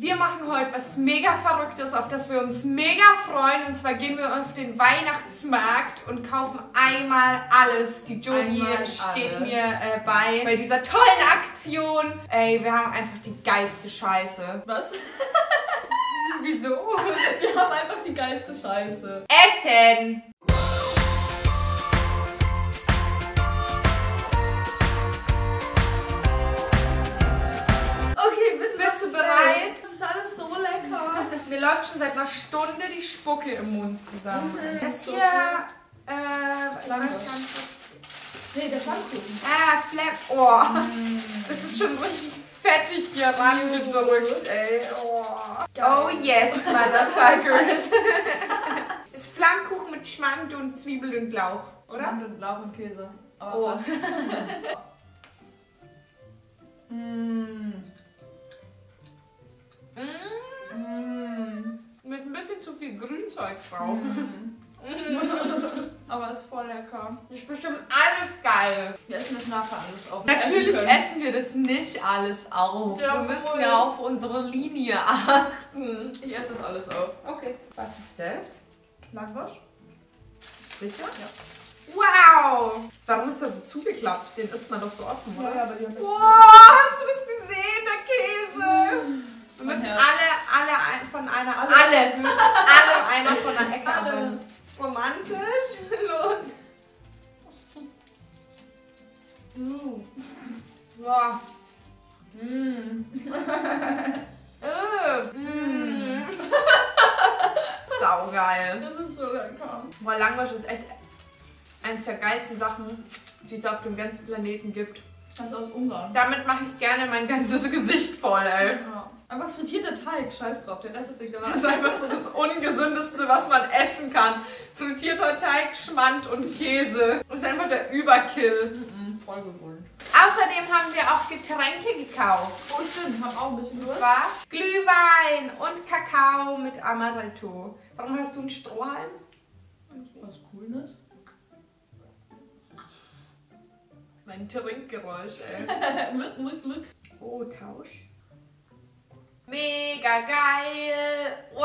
Wir machen heute was mega Verrücktes, auf das wir uns mega freuen. Und zwar gehen wir auf den Weihnachtsmarkt und kaufen einmal alles. Die Joni steht alles. mir äh, bei bei dieser tollen Aktion. Ey, wir haben einfach die geilste Scheiße. Was? Wieso? Wir haben einfach die geilste Scheiße. Essen! Stunde die Spucke im Mund zusammen. Das hier, äh, ich weiß gar nicht, was Nee, der Pfannkuchen. Ah, Flap. Oh. Das ist schon richtig fettig hier rangedrückt, ey. Oh, oh yes, motherfuckers. Das ist Flammkuchen mit Schmand und Zwiebel und Lauch, oder? Schmand und Lauch und Käse. Aber Oh. fast. mm. Mm, Mm. Mit ein bisschen zu viel Grünzeug drauf. Aber ist voll lecker. Das ist bestimmt alles geil. Wir essen das nachher alles auf. Natürlich können. essen wir das nicht alles auf. Wir Jawohl. müssen ja auf unsere Linie achten. Ich esse das alles auf. Okay. Was ist das? Langwasch? Sicher? Ja. Wow! Warum ist das so zugeklappt? Den isst man doch so offen, oder? Ja, aber die haben. Wow, hast du das gesehen, der Käse? Wir Mein müssen Herz. alle, alle ein, von einer, alle, Alle. wir müssen alle einmal von einer Ecke Alle. Romantisch? Los. Mm. Boah. Mm. Äh. Mm. Saugeil. Das ist so lecker. Boah, Langwasch ist echt eines der geilsten Sachen, die es auf dem ganzen Planeten gibt. Das ist aus Ungarn. Damit mache ich gerne mein ganzes Gesicht voll, ey. Ja. Einfach frittierter Teig, scheiß drauf, der Rest ist egal. Das ist einfach so das Ungesündeste, was man essen kann. Frittierter Teig, Schmand und Käse. Das ist einfach der Überkill. Mhm, voll gesund. Außerdem haben wir auch Getränke gekauft. Oh, stimmt, hab auch ein bisschen Und zwar Glühwein und Kakao mit Amaretto. Warum hast du einen Strohhalm? Was Cooles. Mein Trinkgeräusch, ey. Glück, Glück, Glück. Oh, Tausch. Mega geil. Oh.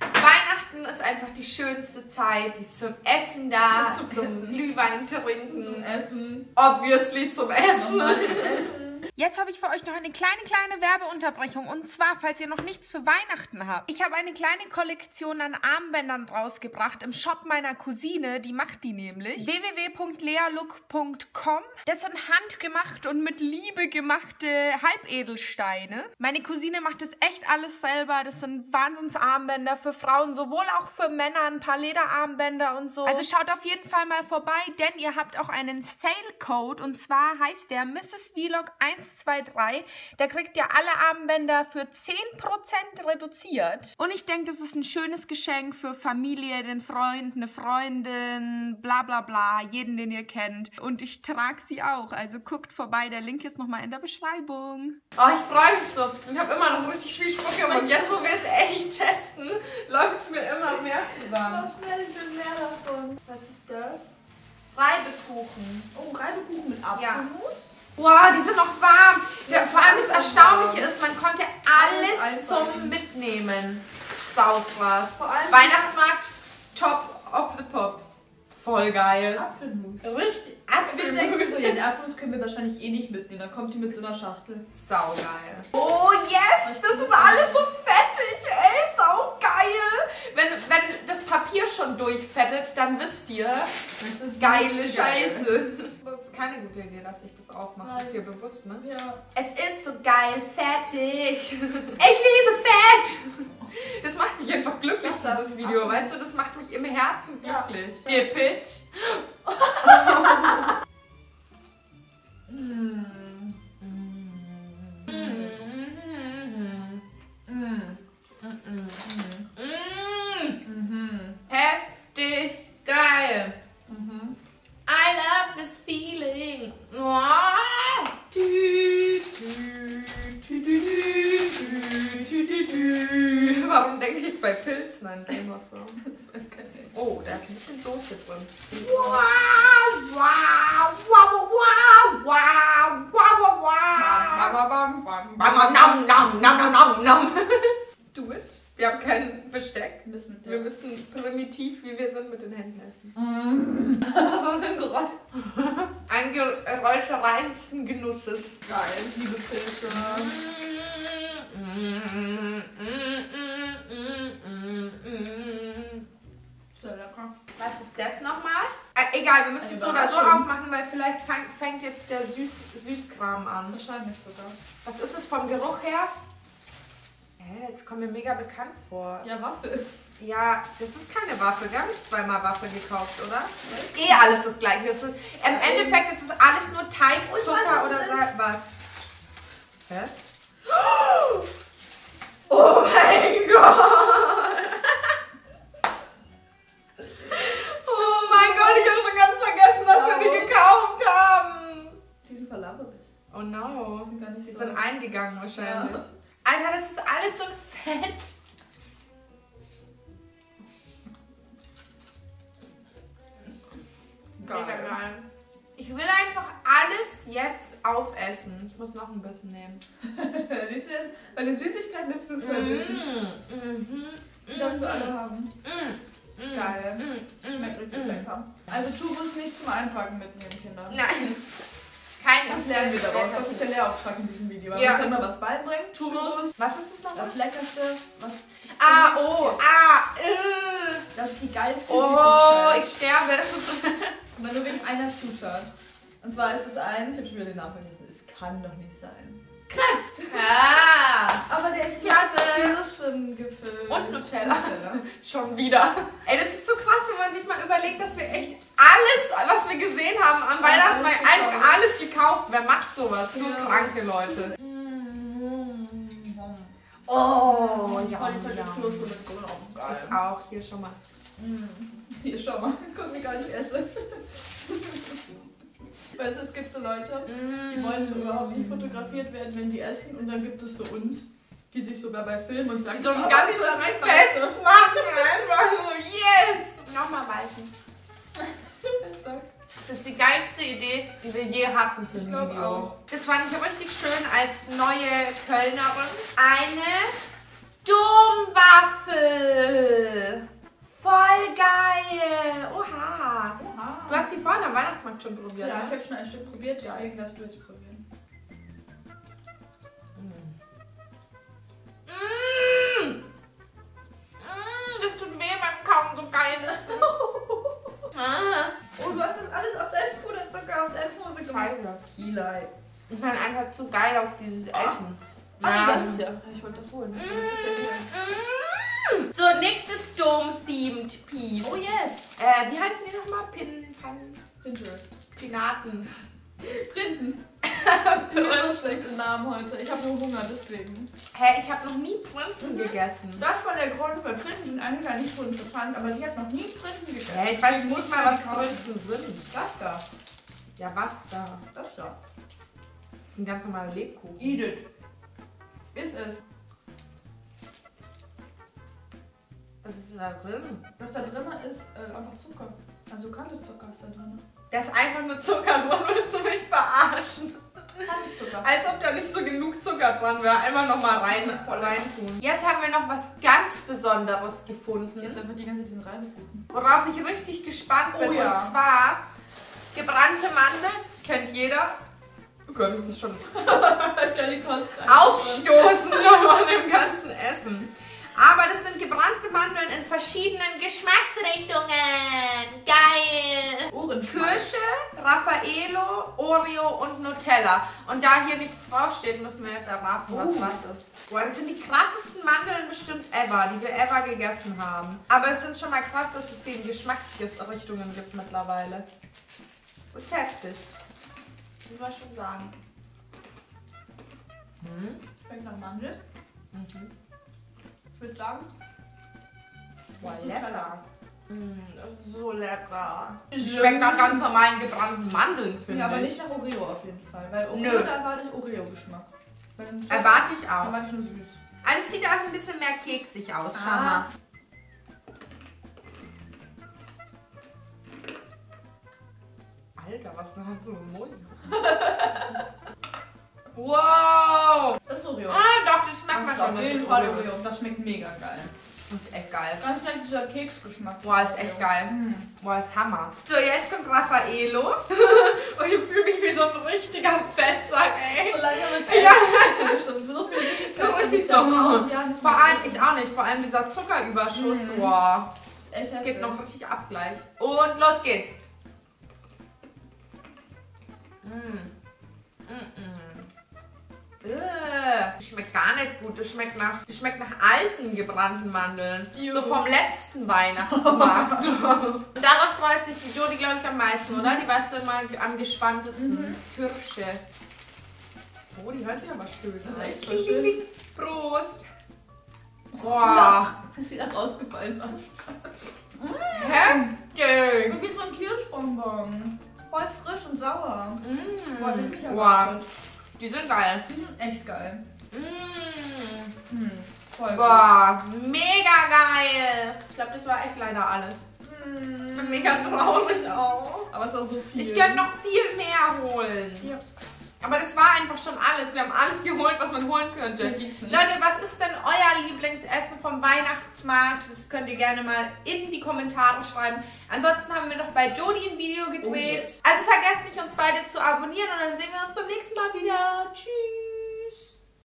Weihnachten ist einfach die schönste Zeit. Die ist zum Essen da, Zum zum, Essen. Glühwein trinken. Zum Essen. Obviously zum Essen. Zum Essen. Jetzt habe ich für euch noch eine kleine, kleine Werbeunterbrechung. Und zwar, falls ihr noch nichts für Weihnachten habt. Ich habe eine kleine Kollektion an Armbändern rausgebracht im Shop meiner Cousine. Die macht die nämlich. www.lealook.com Das sind handgemacht und mit Liebe gemachte Halbedelsteine. Meine Cousine macht das echt alles selber. Das sind Wahnsinnsarmbänder für Frauen, sowohl auch für Männer. Ein paar Lederarmbänder und so. Also schaut auf jeden Fall mal vorbei, denn ihr habt auch einen Sale-Code. Und zwar heißt der Mrs. Vlog 123. Da kriegt ihr alle Armbänder für 10% reduziert. Und ich denke, das ist ein schönes Geschenk für Familie, den Freund, eine Freundin, bla bla bla, jeden, den ihr kennt. Und ich trage sie auch. Also guckt vorbei, der Link ist nochmal in der Beschreibung. Oh, ich freue mich so. Ich habe immer noch richtig viel Spucke und jetzt, wo wir es echt testen, läuft es mir immer mehr zusammen. schnell, ich will mehr davon. Was ist das? Reibekuchen. Oh, Reibekuchen mit Apfelmus. Wow, die sind noch warm. Der, Das vor allem ist das Erstaunliche ist, man konnte alles Alles zum. Mitnehmen. Saukrass. Vor allem- Weihnachtsmarkt, top of the pops. Voll geil. Apfelmus. Richtig. Apfelmus. so, ja, den Apfelmus können wir wahrscheinlich eh nicht mitnehmen. Dann kommt die mit so einer Schachtel. Saugeil. Oh yes, das ist alles so fettig, ey, saugeil. Wenn, wenn das Papier schon durchfettet, dann wisst ihr, das ist geile nicht geil. Ist keine gute Idee, dass ich das aufmache. Nein. Ist dir bewusst, ne? Ja. Es ist so geil fettig. Ich liebe Fett. Das macht mich einfach glücklich, Ach, das dieses Video. Weißt du, das macht mich im Herzen Ja. glücklich. Dip it. Pilzen an Game of Thrones? Das weiß kein Mensch. Oh, da ist ein bisschen Soße drin. Wow, wow, wow, wow, wow, wow, wow, wow. Bam, bam, bam, Bam, bam, nam, nam, nam, nam, nam, nam. Do it. Wir haben kein Besteck. Wir müssen mit Wir der. müssen primitiv, wie wir sind, mit den Händen essen. Mm. so ein Geräusch. Ein Geräusch reinsten Genusses. Geil, liebe Pilze. Sehr Was ist das nochmal? Äh, egal, wir müssen es so oder so aufmachen, weil vielleicht fang, fängt jetzt der Süß, Süßkram an. Wahrscheinlich sogar. Was ist es vom Geruch her? Hä, jetzt kommt mir mega bekannt vor. Ja, Waffel. Ja, das ist keine Waffe. Wir haben nicht zweimal Waffe gekauft, oder? Das ist eh alles das gleiche. Das ist, Im Endeffekt ist es alles nur Teig, Zucker weiß, oder. Was? Hä? Oh Geil. Mega geil. Ich will einfach alles jetzt aufessen. Ich muss noch ein bisschen nehmen. Siehst du jetzt, bei den Süßigkeiten nimmst du das ein bisschen. Mhm. Das wir alle haben. Mhm. Geil. Mhm. Schmeckt richtig Mhm. lecker. Also Chubus nicht zum Einpacken mitnehmen, Kinder. Nein. Keine Das lernen wir daraus. Das ist der Lehrauftrag in diesem Video. Man Ja. muss immer was beibringen. Chubus. Was ist es nochmal? Das Leckerste, was. Ah, oh, ah, äh. Das ist die geilste Oh, ich sterbe. Aber nur wegen einer Zutat. Und zwar ist es ein, ich habe schon wieder den Namen vergessen, es kann doch nicht sein. Ah, Aber der ist Klasse. Kirschen gefüllt. Und Nutella. Schon wieder. Ey, das ist so krass, wenn man sich mal überlegt, dass wir echt alles, was wir gesehen haben am Weihnachtsmarkt, einfach gekauft. alles gekauft. Wer macht sowas? Nur Ja. kranke Leute. Oh, Oh, ja, voll die fette Kirsche mit Knoblauch. Geil. Ich auch, hier schon mal. Mm. Hier, schau mal. Guck, wie geil ich esse. Weißt du, es gibt so Leute, die wollen so überhaupt nicht fotografiert werden, wenn die essen. Und dann gibt es so uns, die sich sogar bei Filmen und sagen, So ein "Schau, ganzes Fest reinbeiße." machen, einfach so, yes! Nochmal beißen. Das ist die geilste Idee, die wir je hatten für ein Video. auch. Das fand ich richtig schön als neue Kölnerin. Eine Domwaffel. Vorhin am Weihnachtsmarkt schon probiert, Ja, ich ne? habe schon ein Stück probiert, deswegen darfst du jetzt probieren. Mm. Mm, das tut weh beim Kauen, so geil ist das. ah. Oh, du hast das alles auf deinen Puderzucker, auf deine Hose gemacht. Kilai. Ich bin einfach zu geil auf dieses Essen. Ah, das ist ja. Ich wollte das holen. Das ist ja hier. Mm. So, nächstes Dome-themed Piece. Oh yes. Äh, wie heißen die nochmal? Pin, Pinterest. Pinaten. Printen. Immer schlechte Namen heute. Ich habe nur Hunger, deswegen. Hä, ich habe noch nie Printen gegessen. Das war der Grund, weil Printen sind eigentlich gar nicht so interessant, aber die hat noch nie Printen gegessen. Hä, ich weiß Deswegen nicht muss mal, was. Printen sind. Das da. Ja, was da? Das da. Das ist ein ganz normaler Lebkuchen. It. Ist es. Was ist denn da drin? Was da drin ist, äh, einfach Zucker. Also Kandiszucker ist da drin. Da ist einfach nur Zucker drin, willst du mich verarschen? Kandiszucker. Als ob da nicht so genug Zucker dran wäre. Einmal nochmal rein, rein tun. Jetzt haben wir noch was ganz Besonderes gefunden. Jetzt einfach die ganze Zeit diesen Reibekuchen. Worauf ich richtig gespannt bin. Oh ja. Und zwar gebrannte Mandeln. Kennt jeder. Oh Gott, ich muss schon aufstoßen schon von dem ganzen Essen. Aber das sind gebrannte Mandeln in verschiedenen Geschmacksrichtungen. Geil. Kirsche, Raffaello, Oreo und Nutella. Und da hier nichts draufsteht, müssen wir jetzt erraten, was Oh. was ist. Boah, das sind die krassesten Mandeln bestimmt ever, die wir ever gegessen haben. Aber es sind schon mal krass, dass es die in Geschmacksrichtungen gibt mittlerweile. Das ist heftig. Muss man schon sagen. Hm? Schmeckt nach Mandel. Mhm. Ich würde sagen. Boah, Das ist lecker. Mm, das ist so lecker. Schmeckt Schmeckt nach ganz normalen gebrannten Mandeln, finde Ja, aber ich. nicht nach Oreo auf jeden Fall. Weil Oreo, Nö. da erwarte ich Oreo-Geschmack. Erwarte ich auch. erwarte ich nur süß. Alles sieht auch ein bisschen mehr keksig aus. Schau Ah. mal. Alter, was hast du im Mund? Wow. Das ist Oreo. Ah, doch, das schmeckt man Das ist schon. auf Das jeden ist Fall Oreo. Oreo. Das schmeckt mega geil. Das ist echt geil. Ganz leicht dieser Keksgeschmack. Boah, ist echt geil. Mm. Boah, ist Hammer. So, jetzt kommt Raffaello. Und ich fühle mich wie so ein richtiger Fettsack, ey. So langsam ins Ja. Ende. So viel. So richtig so. Ja, Vor allem, ich auch nicht, vor allem dieser Zuckerüberschuss. Mhm. Boah, Das ist echt es geht noch richtig ab gleich. Und los geht's. Mm. Das schmeckt gar nicht gut. Das schmeckt nach, das schmeckt nach alten gebrannten Mandeln. Juhu. So vom letzten Weihnachtsmarkt. Und darauf freut sich die Jodi, glaube ich, am meisten, oder? Die weißt du immer am gespanntesten. Kirsche. Oh, die hört sich aber schön Das ist an. echt schön. Prost. Boah. Ist dir da rausgefallen was? Heftig. Wie so ein Kirschbonbon. Voll frisch und sauer. Boah, das Mm. ich nicht Wow. Die sind geil. Die sind echt geil. Mm. Hm. Voll Boah, mega geil. Ich glaube, das war echt leider alles. gut. Ich bin mega traurig auch. Aber es war so viel. Ich könnte noch viel mehr holen. Ja. Aber das war einfach schon alles. Wir haben alles geholt, was man holen könnte. Leute, was ist denn euer Lieblingsessen vom Weihnachtsmarkt? Das könnt ihr gerne mal in die Kommentare schreiben. Ansonsten haben wir noch bei Jodie ein Video gedreht. Oh yes. Also vergesst nicht, uns beide zu abonnieren und dann sehen wir uns beim nächsten Mal wieder. Tschüss.